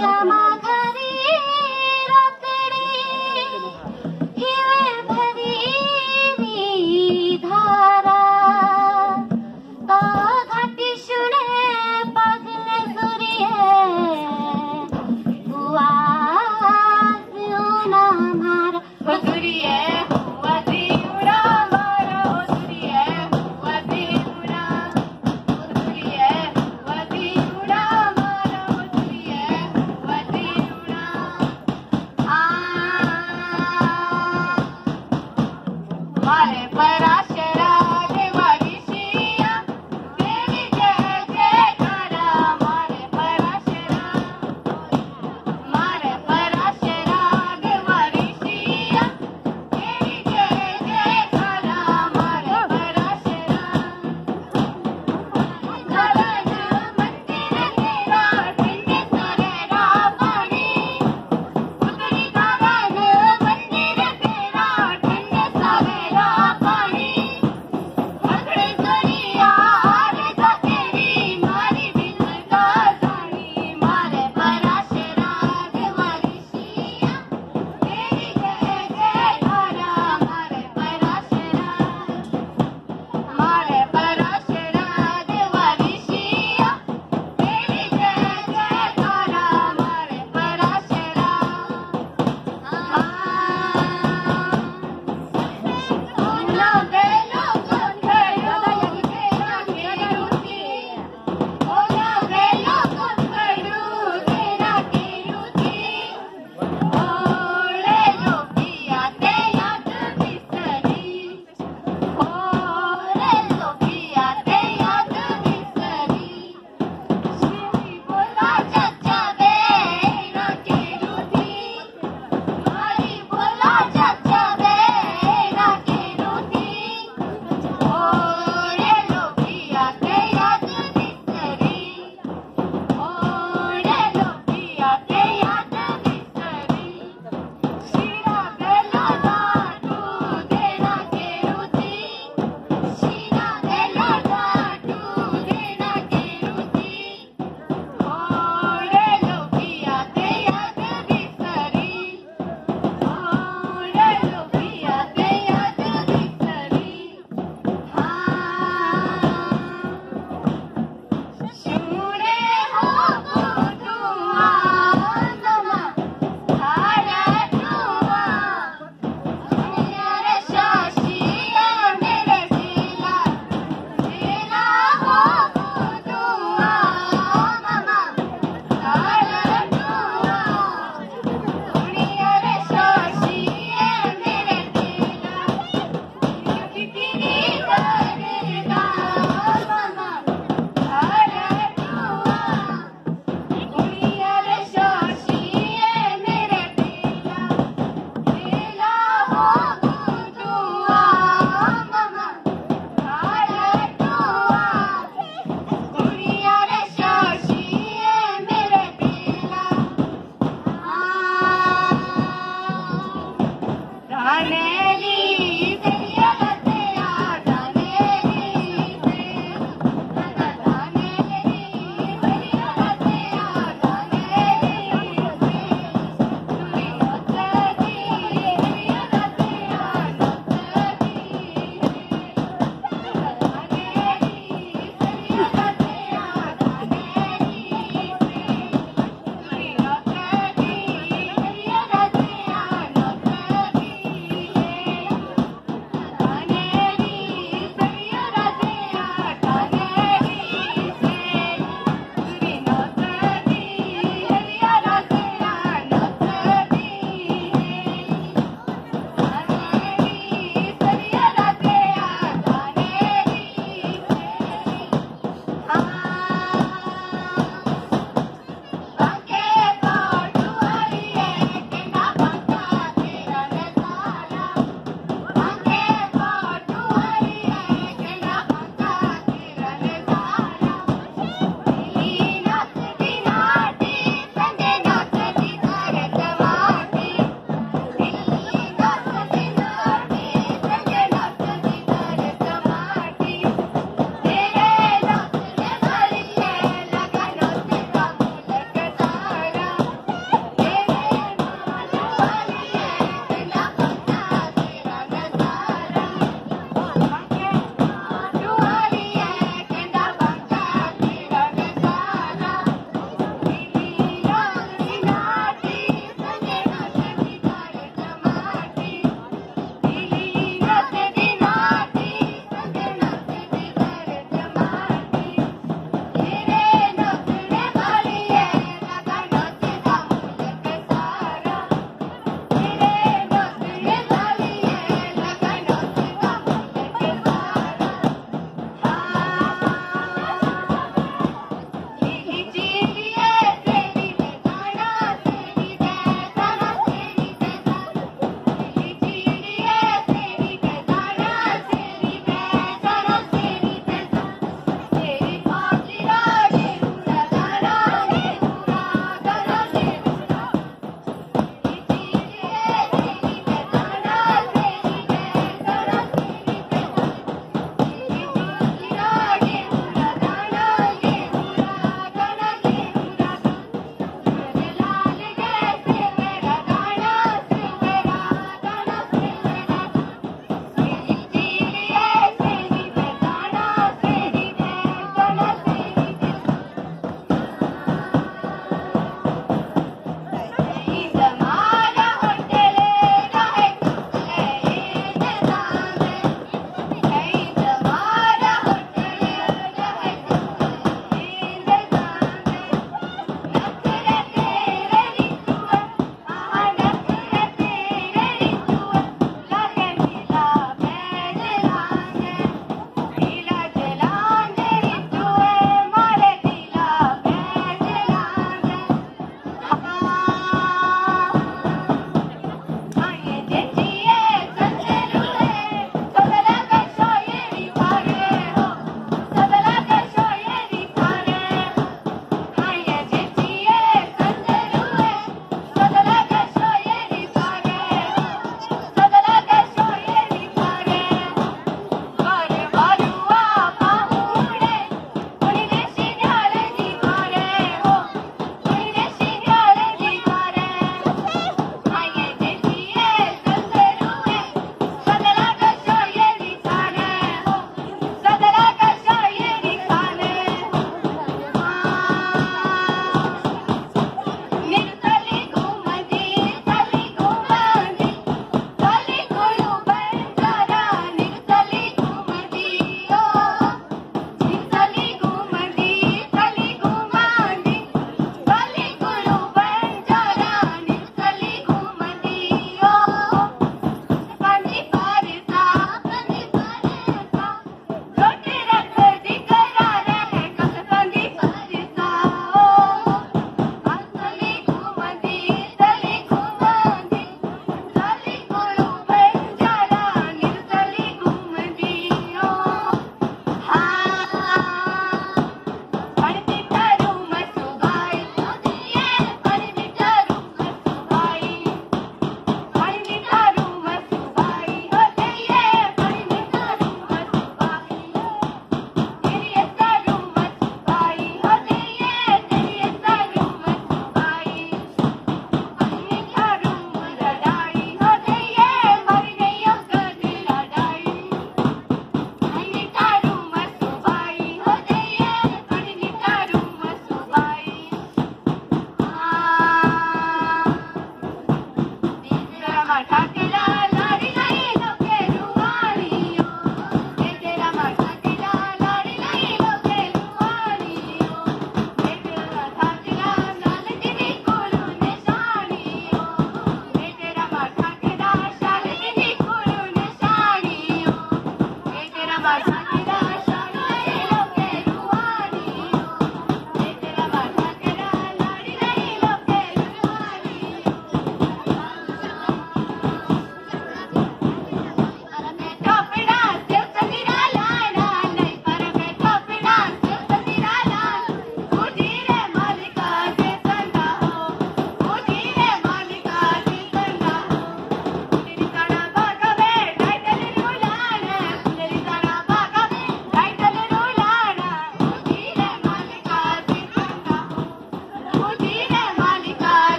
家吗？